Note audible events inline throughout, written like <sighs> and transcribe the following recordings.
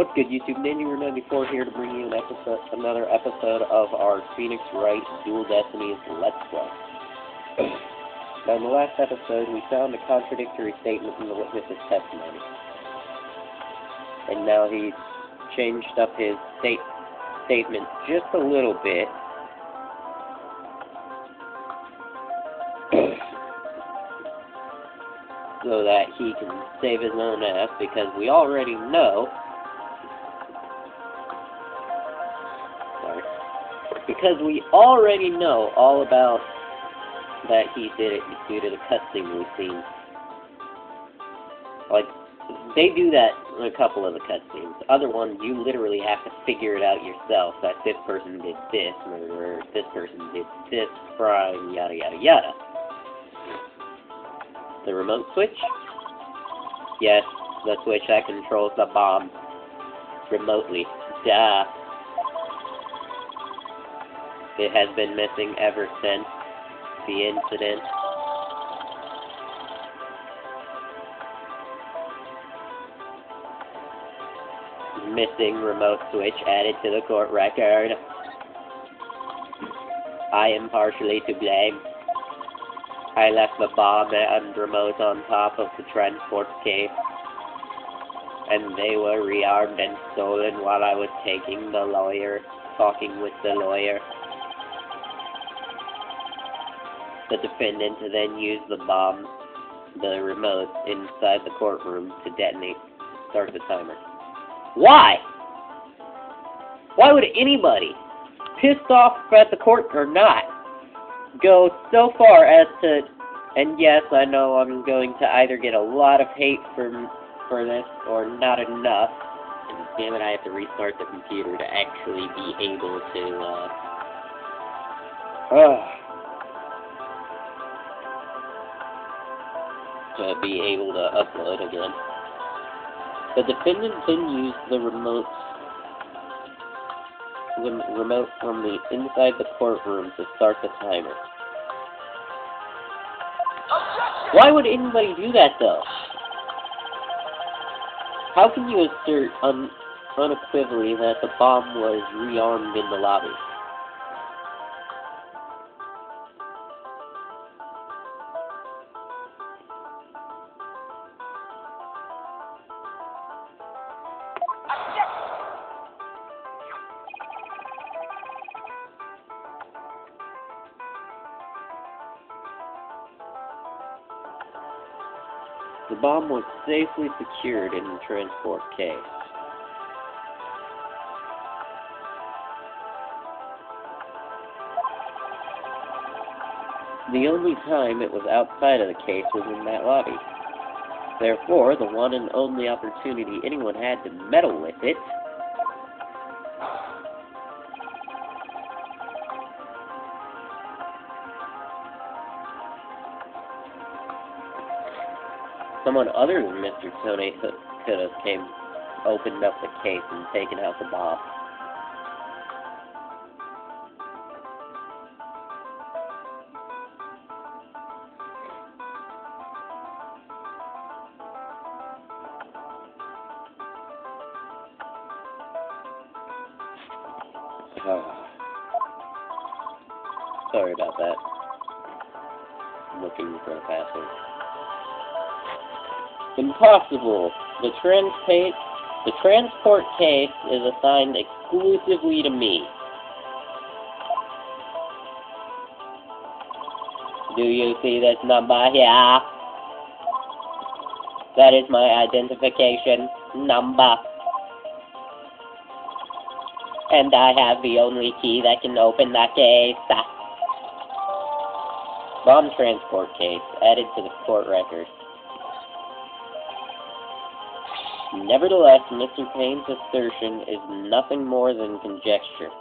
What's good, YouTube? Ninja94 here to bring you an episode, another episode of our Phoenix Wright Dual Destinies Let's Play. Now, in the last episode, we found a contradictory statement in the witness's testimony. And now he's changed up his state statement just a little bit. <coughs> so that he can save his own ass because we already know because we already know all about that he did it due to the we've seen. Like they do that in a couple of the cutscenes. Other ones you literally have to figure it out yourself that this person did this murder, this person did this crime, yada yada yada. The remote switch? Yes, the switch that controls the bomb remotely. Duh. It has been missing ever since the incident. Missing remote switch added to the court record. I am partially to blame. I left the bomb and remote on top of the transport case, and they were rearmed and stolen while I was taking the lawyer, talking with the lawyer. The defendant to then use the bomb, the remote, inside the courtroom to detonate, start the timer. Why? Why would anybody, pissed off at the court or not, go so far as to, and yes, I know I'm going to either get a lot of hate for for this or not enough. And damn it, I have to restart the computer to actually be able to. Uh, <sighs> uh, to be able to upload again. The defendant then used the remote the remote from the inside the courtroom to start the timer. Why would anybody do that, though? How can you assert un unequivocally that the bomb was rearmed in the lobby? The bomb was safely secured in the transport case. The only time it was outside of the case was in that lobby. Therefore, the one and only opportunity anyone had to meddle with it someone other than Mr. Tony could have came, opened up the case and taken out the bomb. <sighs> Sorry about that. Looking for a password. Impossible. The transport the transport case is assigned exclusively to me. Do you see this number here? That is my identification number. And I have the only key that can open that case. Bomb transport case added to the court record. Nevertheless, Mr. Payne's assertion is nothing more than conjecture.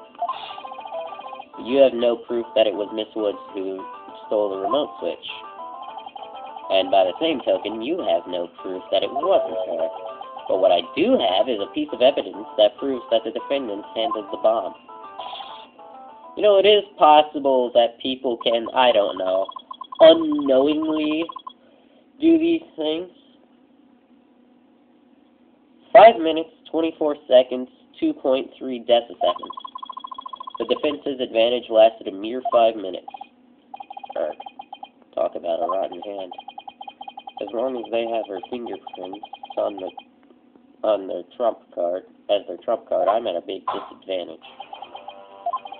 You have no proof that it was Miss Woods who stole the remote switch. And by the same token, you have no proof that it wasn't her. But what I do have is a piece of evidence that proves that the defendant handled the bomb. You know, it is possible that people can, I don't know, unknowingly do these things. 5 minutes, 24 seconds, 2.3 deciseconds. The defense's advantage lasted a mere five minutes. Ark. Talk about a rotten hand. As long as they have her fingerprints on the on their trump card as their trump card, I'm at a big disadvantage.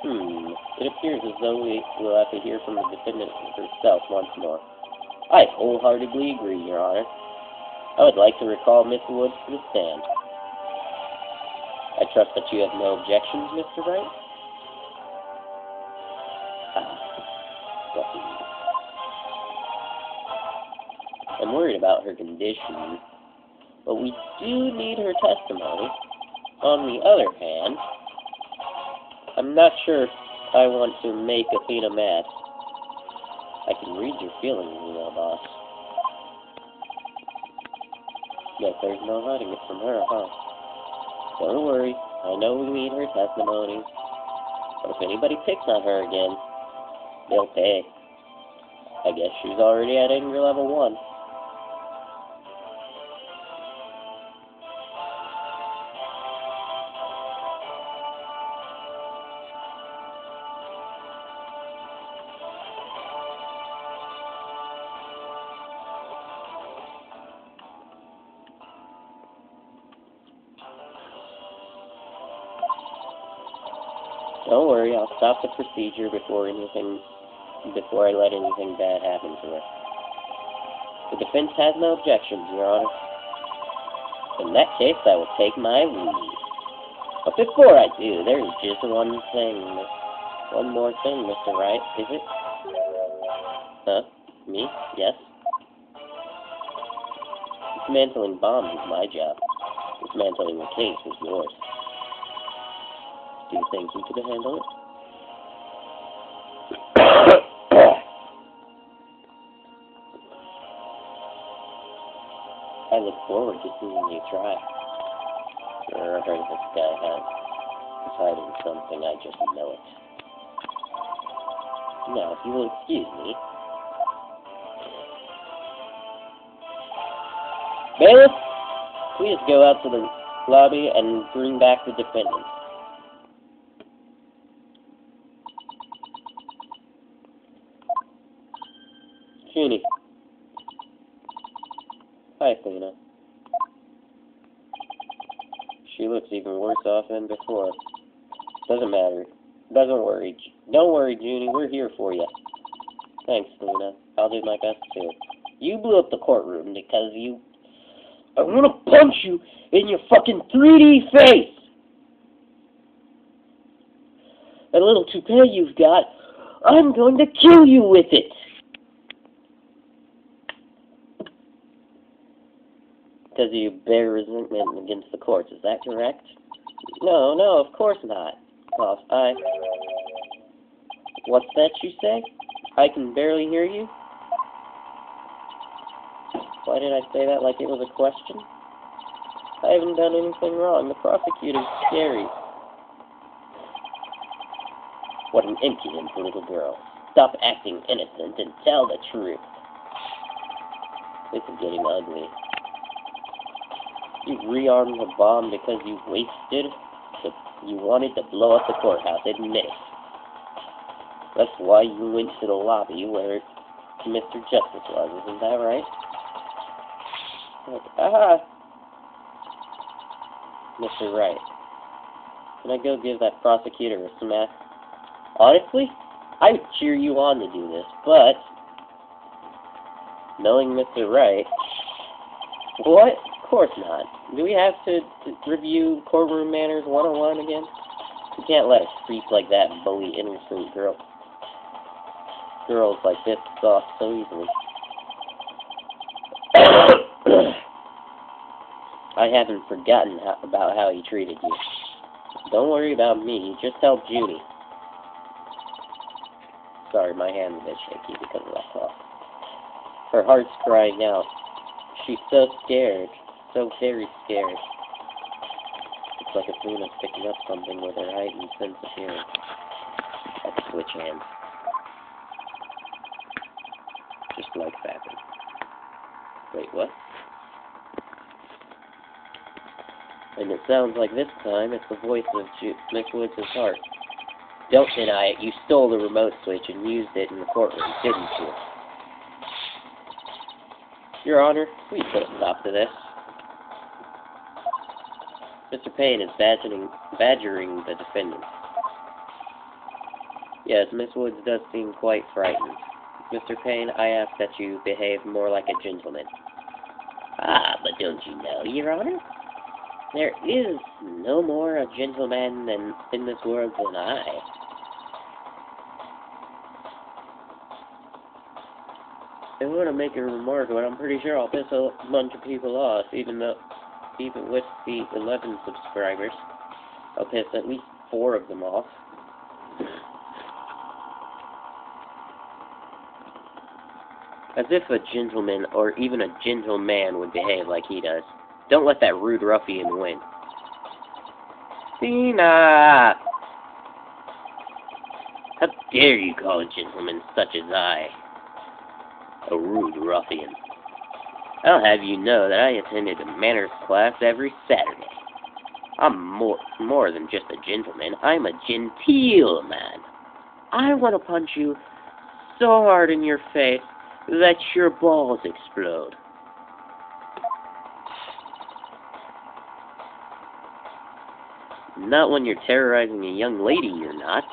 Hmm. It appears as though we will have to hear from the defendant herself once more. I wholeheartedly agree, Your Honor. I would like to recall Miss Woods to the stand. I trust that you have no objections, Mr. Wright? Ah. I'm worried about her condition, but we do need her testimony. On the other hand, I'm not sure if I want to make Athena mad. I can read your feelings, you know, boss. Yet there's no hiding it from her, huh? Don't worry, I know we need her testimony. But if anybody picks on her again, they'll pay. I guess she's already at anger level 1. Don't worry, I'll stop the procedure before anything before I let anything bad happen to her. The defense has no objections, Your Honor. In that case, I will take my leave. But before I do, there is just one thing. One more thing, Mr. Wright, is it? Huh? Me? Yes? Dismantling bombs is my job. Dismantling the case is yours. Do you think you could handle it? <coughs> I look forward to seeing you try. I heard this guy has is hiding something, I just know it. Now, if you will excuse me. Bailiff, please go out to the lobby and bring back the defendant. Junie. Hi, Athena. She looks even worse off than before. Doesn't matter. Doesn't worry. Don't worry, Junie. We're here for you. Thanks, Luna. I'll do my best too. You blew up the courtroom because you. I want to punch you in your fucking 3D face! That little toupee you've got, I'm going to kill you with it! Because you bear resentment against the courts, is that correct? No, no, of course not. Boss, I... What's that you say? I can barely hear you? Why did I say that like it was a question? I haven't done anything wrong. The prosecutor's scary. What an impudent little girl. Stop acting innocent and tell the truth. This is getting ugly. You rearmed the bomb because you wasted you wanted to blow up the courthouse, admit it. That's why you went to the lobby where Mr. Justice was, isn't that right? Like, ah! Mr. Wright. Can I go give that prosecutor a smack? Honestly, I would cheer you on to do this, but knowing Mr. Wright, what? Course not. Do we have to, to review courtroom manners 101 again? We can't let a creep like that bully innocent girl. Girls like this off so easily. <coughs> I haven't forgotten how, about how he treated you. Don't worry about me. Just tell Judy. Sorry, my hand's a bit shaky because of that cough. Her heart's crying out. She's so scared. So very scared. It's like Athena's picking up something with her heightened sense of hearing. I switch hands. Just like that. Wait, what? And it sounds like this time it's the voice of Ju Miss Woods' heart. Don't deny it. You stole the remote switch and used it in the courtroom, didn't you? Your Honor, please put a stop to this. Mr. Payne is badgering, badgering the defendant. Yes, Miss Woods does seem quite frightened. Mr. Payne, I ask that you behave more like a gentleman. Ah, but don't you know, Your Honor? There is no more a gentleman than in this world than I. I want to make a remark, but I'm pretty sure I'll piss a bunch of people off, even though, even with the 11 subscribers. I'll piss at least four of them off. As if a gentleman, or even a gentleman, would behave like he does. Don't let that rude ruffian win. Cena! How dare you call a gentleman such as I? A rude ruffian. I'll have you know that I attended a manners class every Saturday. I'm more more than just a gentleman. I'm a genteel man. I want to punch you so hard in your face that your balls explode. Not when you're terrorizing a young lady, you're not.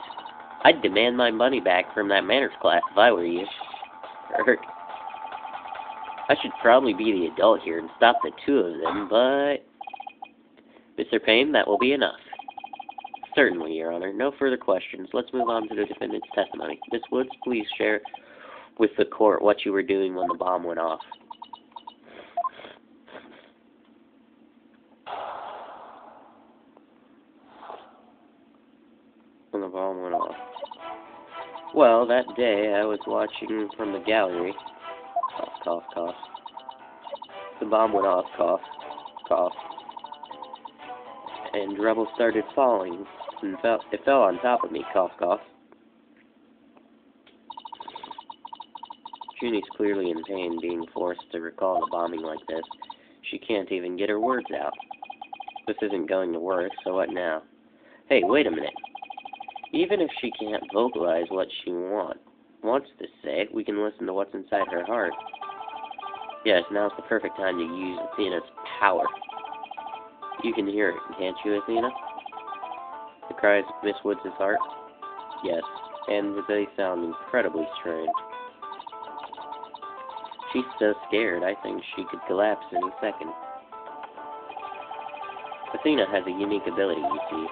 I'd demand my money back from that manners class if I were you. Erk. I should probably be the adult here and stop the two of them, but... Mr. Payne, that will be enough. Certainly, Your Honor. No further questions. Let's move on to the defendant's testimony. Miss Woods, please share with the court what you were doing when the bomb went off. When the bomb went off. Well, that day I was watching from the gallery. Cough, cough. The bomb went off, cough, cough. And rubble started falling. And fell, it fell on top of me, cough, cough. Junie's clearly in pain being forced to recall the bombing like this. She can't even get her words out. This isn't going to work, so what now? Hey, wait a minute. Even if she can't vocalize what she want, wants to say, we can listen to what's inside her heart. Yes, now's the perfect time to use Athena's power. You can hear it, can't you, Athena? The cries of Miss Woods' heart? Yes, and they sound incredibly strange. She's so scared, I think she could collapse any second. Athena has a unique ability, you see.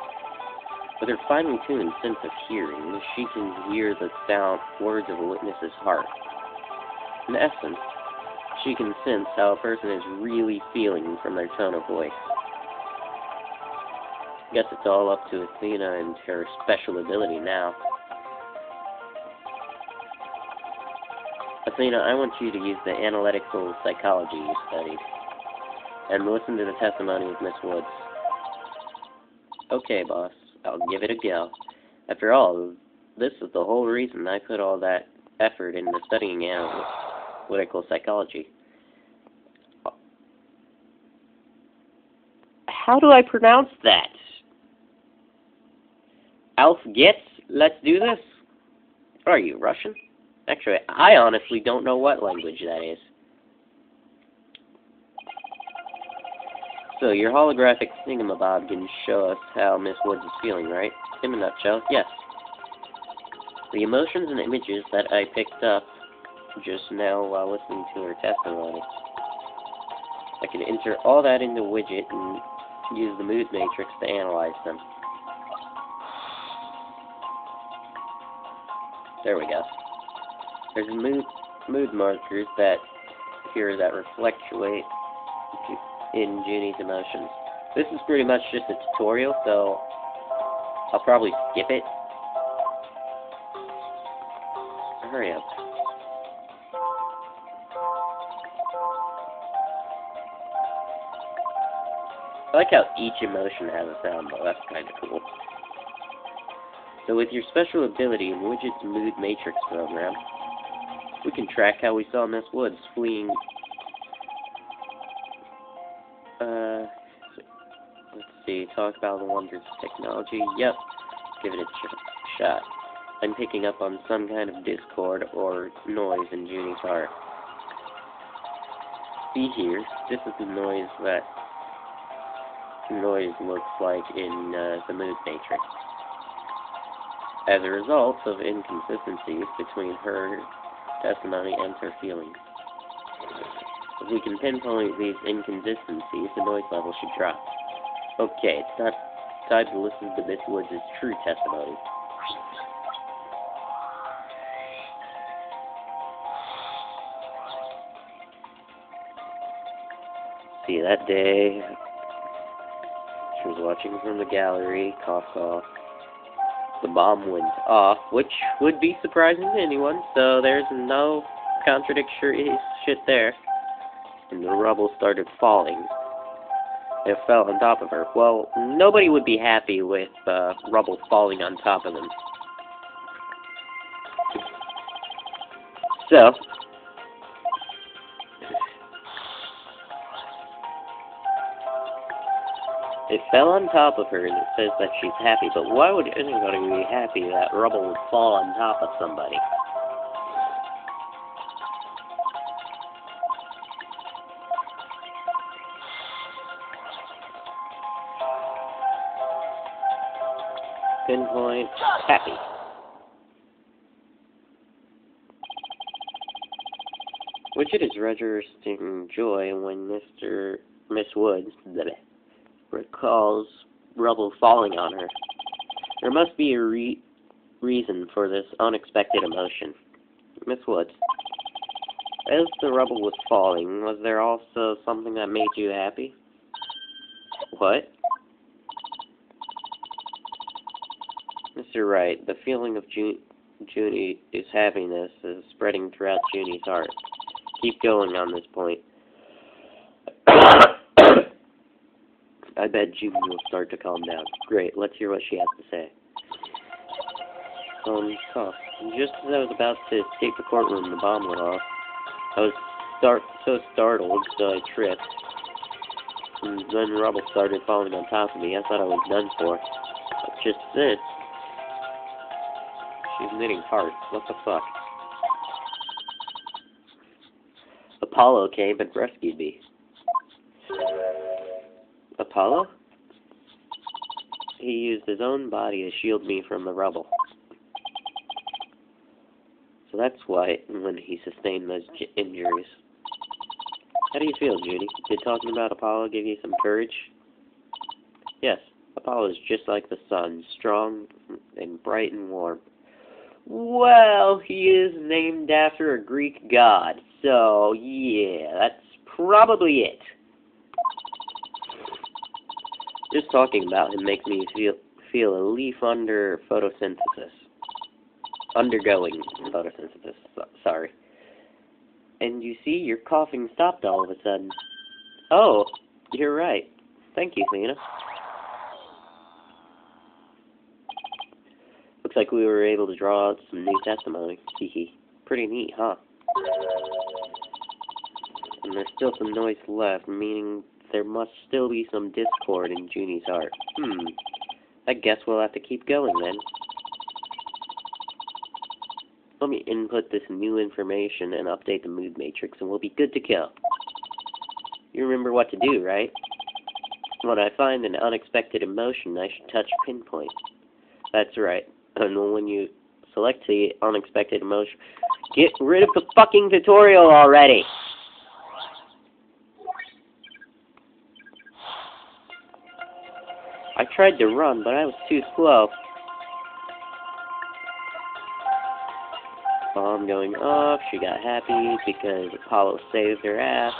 With her finely tuned sense of hearing, she can hear the sound words of a witness's heart. In essence, she can sense how a person is really feeling from their tone of voice. Guess it's all up to Athena and her special ability now. Athena, I want you to use the analytical psychology you studied and listen to the testimony of Miss Woods. Okay, boss. I'll give it a go. After all, this is the whole reason I put all that effort into studying analytical psychology. How do I pronounce that? Alf gets? Let's do this? Are you Russian? Actually, I honestly don't know what language that is. So, your holographic thingamabob can show us how Miss Woods is feeling, right? In a nutshell, yes. The emotions and images that I picked up just now while listening to her testimony. I can enter all that into widget and use the mood matrix to analyze them. There we go. There's mood mood markers that here that reflectuate in Junie's emotions. This is pretty much just a tutorial, so I'll probably skip it. Hurry up. I like how each emotion has a sound, though. That's kind of cool. So with your special ability Widget's Mood Matrix program, we can track how we saw Miss Woods fleeing. Uh, let's see. Talk about the wonders of technology. Yep. Give it a ch shot. I'm picking up on some kind of discord or noise in Junie's heart. See here, this is the noise that noise looks like in uh, the mood matrix. As a result of inconsistencies between her testimony and her feelings. If we can pinpoint these inconsistencies, the noise level should drop. Okay, it's not time to listen to Miss Woods' true testimony. See, that day, was watching from the gallery, cough off. The bomb went off, which would be surprising to anyone, so there's no contradictory shit there. And the rubble started falling. It fell on top of her. Well, nobody would be happy with uh, rubble falling on top of them. So, It fell on top of her and it says that she's happy, but why would anybody be happy that rubble would fall on top of somebody? Pinpoint, happy. Widget is registering joy when Mr. Miss Woods, bleh, recalls rubble falling on her. There must be a re reason for this unexpected emotion. Miss Woods, as the rubble was falling, was there also something that made you happy? What? Mr. Wright, the feeling of Ju Junie's happiness is spreading throughout Junie's heart. Keep going on this point. I bet Junie will start to calm down. Great, let's hear what she has to say. Um, huh. Just as I was about to escape the courtroom, the bomb went off. I was start so startled, so I tripped. And then rubble started falling on top of me. I thought I was done for. But just this. She's knitting hearts. What the fuck? Apollo came and rescued me. Apollo? He used his own body to shield me from the rubble. So that's why when he sustained those injuries. How do you feel, Judy? Did talking about Apollo give you some courage? Yes, Apollo is just like the sun, strong and bright and warm. Well, he is named after a Greek god, so yeah, that's probably it. Just talking about him makes me feel feel a leaf under photosynthesis. Undergoing photosynthesis, sorry. And you see, your coughing stopped all of a sudden. Oh, you're right. Thank you, Lena. Looks like we were able to draw out some new testimony. Hehe. Pretty neat, huh? And there's still some noise left, meaning there must still be some discord in Junie's heart. Hmm. I guess we'll have to keep going then. Let me input this new information and update the mood matrix and we'll be good to go. You remember what to do, right? When I find an unexpected emotion, I should touch pinpoint. That's right. And when you select the unexpected emotion, get rid of the fucking tutorial already! Tried to run, but I was too slow. Bomb going off, she got happy because Apollo saved her ass.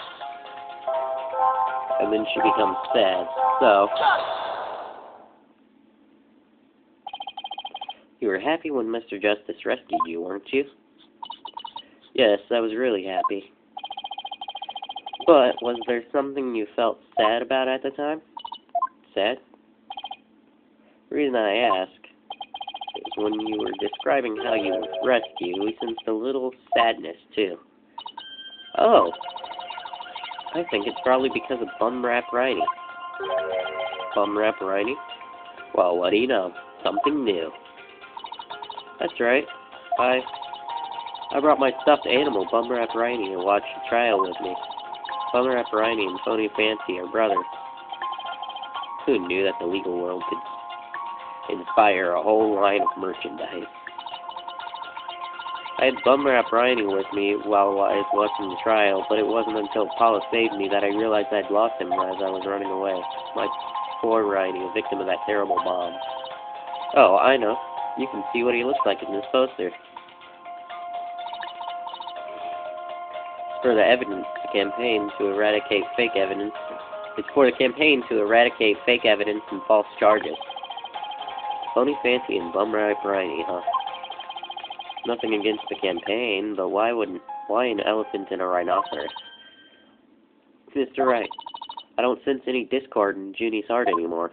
And then she becomes sad. So, you were happy when Mr. Justice rescued you, weren't you? Yes, I was really happy. But, was there something you felt sad about at the time? Sad? The reason I ask is when you were describing how you rescue, we sensed a little sadness, too. Oh. I think it's probably because of Bum Rap Rhiney. Bum Rap Rhiney? Well, what do you know? Something new. That's right. I I brought my stuffed animal, Bum Rap Rhiney, to watch the trial with me. Bum Rap Rhiney and Phony Fancy are brothers. Who knew that the legal world could inspire a whole line of merchandise? I had Bum Rap Rhiney with me while I was watching the trial, but it wasn't until Paula saved me that I realized I'd lost him as I was running away. My poor Rhiney, a victim of that terrible bomb. Oh, I know. You can see what he looks like in this poster. For the evidence, the campaign to eradicate fake evidence. It's for the campaign to eradicate fake evidence and false charges. Phony Fancy and Bum Rap Rhiney, huh? Nothing against the campaign, but why wouldn't why an elephant and a rhinoceros? Mr. Wright, I don't sense any discord in Junie's heart anymore.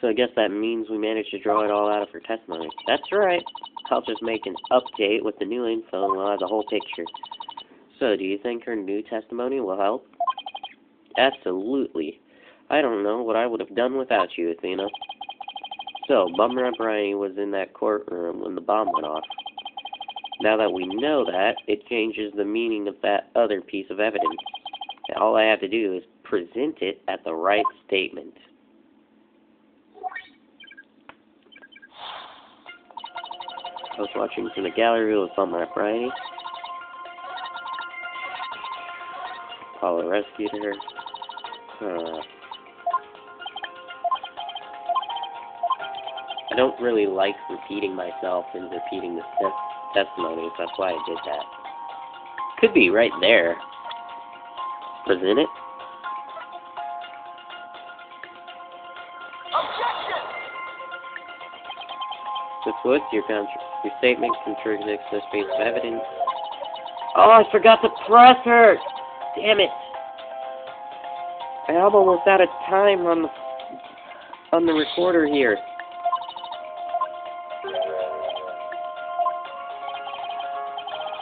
So I guess that means we managed to draw it all out of her testimony. That's right. I'll just make an update with the new info and we'll have the whole picture. So, do you think her new testimony will help? Absolutely. I don't know what I would have done without you, Athena. So, Bummer Rhiney was in that courtroom when the bomb went off. Now that we know that, it changes the meaning of that other piece of evidence. All I have to do is present it at the right statement. I was watching from the gallery with Bummer Rhiney. Paula rescued her. Uh, I don't really like repeating myself and repeating the te testimonies. That's why I did that. Could be right there. Present it. Objection! Ms. Woods, your, your statement contradicts this piece of evidence. Oh, I forgot to press her! Damn it! I'm almost out of time on the on the recorder here.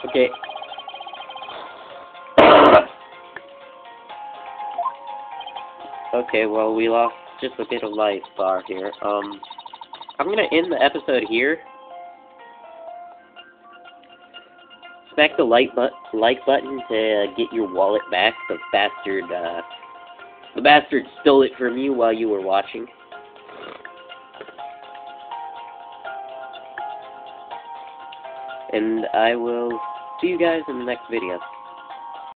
Okay. okay, well, we lost just a bit of life bar here. Um, I'm gonna end the episode here. Smack the like, but like button to get your wallet back. The bastard, uh, the bastard stole it from you while you were watching. And I will see you guys in the next video.